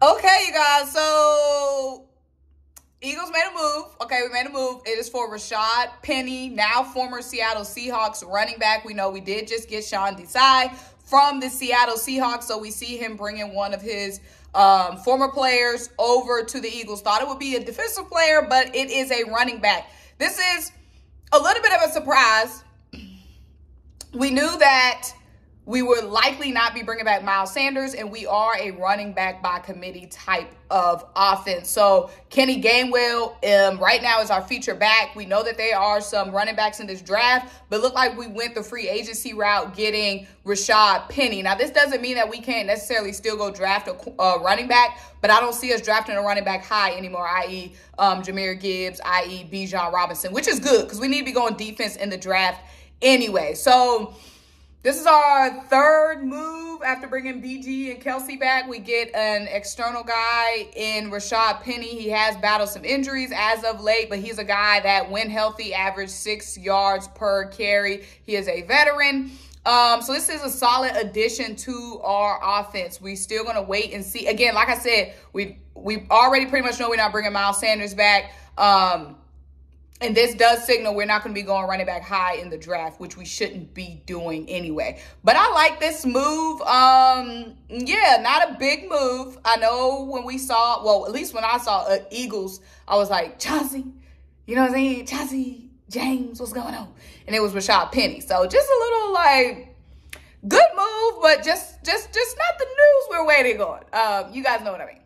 Okay, you guys. So Eagles made a move. Okay, we made a move. It is for Rashaad Penny, now former Seattle Seahawks running back. We know we did just get Sean Desai from the Seattle Seahawks, so we see him bringing one of his um, former players over to the Eagles. Thought it would be a defensive player, but it is a running back. This is a little bit of a surprise. We knew that we would likely not be bringing back Miles Sanders, and we are a running back by committee type of offense. So Kenny Gainwell um, right now is our feature back. We know that there are some running backs in this draft, but look like we went the free agency route getting Rashaad Penny. Now this doesn't mean that we can't necessarily still go draft a, a running back, but I don't see us drafting a running back high anymore, i.e. Um, Jahmyr Gibbs, i.e. Bijan Robinson, which is good because we need to be going defense in the draft anyway. So this is our third move after bringing BG and Kelce back. We get an external guy in Rashaad Penny. He has battled some injuries as of late, but he's a guy that, when healthy, averaged six yards per carry. He is a veteran. Um, so this is a solid addition to our offense. We still gonna wait and see. Again, like I said, we we already pretty much know we're not bringing Miles Sanders back. Um, and this does signal we're not going to be going running back high in the draft, which we shouldn't be doing anyway. But I like this move. Um, yeah, not a big move. I know when we saw, well, at least when I saw uh, Eagles, I was like, Chauncey, you know what I'm saying? Chauncey James, what's going on? And it was Rashaad Penny. So just a little like good move, but just just just not the news we're waiting on. Um, you guys know what I mean.